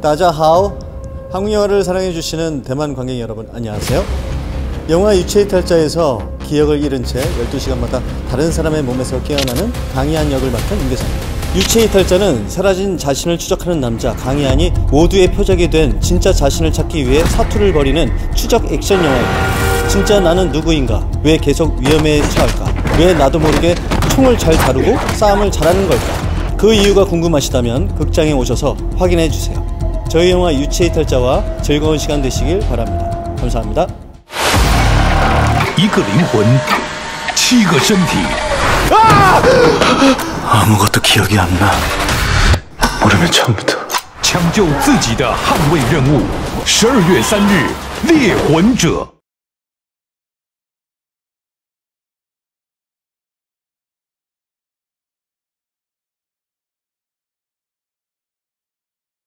따자하오 한국 영화를 사랑해 주시는 대만 관객 여러분 안녕하세요. 영화 유체의 탈자에서 기억을 잃은 채 12시간마다 다른 사람의 몸에서 깨어나는 강희안 역을 맡은 임계상입니다. 유체의 탈자는 사라진 자신을 추적하는 남자 강희안이 모두의 표적이 된 진짜 자신을 찾기 위해 사투를 벌이는 추적 액션 영화입니다. 진짜 나는 누구인가? 왜 계속 위험에 처할까? 왜 나도 모르게 총을 잘 다루고 싸움을 잘하는 걸까? 그 이유가 궁금하시다면 극장에 오셔서 확인해 주세요. 저희 영화 유체의 탈자와 즐거운 시간 되시길 바랍니다. 감사합니다. 一个灵魂，七个身体， 아무것도 기억이 안 나. 모르면 처음부터. 抢救自己的捍卫任务。十二月三日，猎魂者。